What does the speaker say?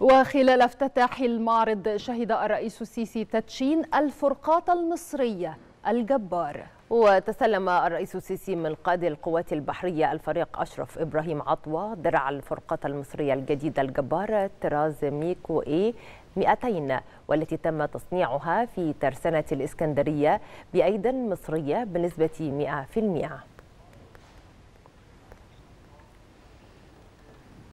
وخلال افتتاح المعرض شهد الرئيس السيسي تدشين الفرقاط المصرية الجبار. وتسلم الرئيس السيسي من قائد القوات البحرية الفريق أشرف إبراهيم عطوة درع الفرقاطة المصرية الجديدة الجبار طراز ميكو إي 200 والتي تم تصنيعها في ترسانة الإسكندرية بأيد مصرية بنسبة 100%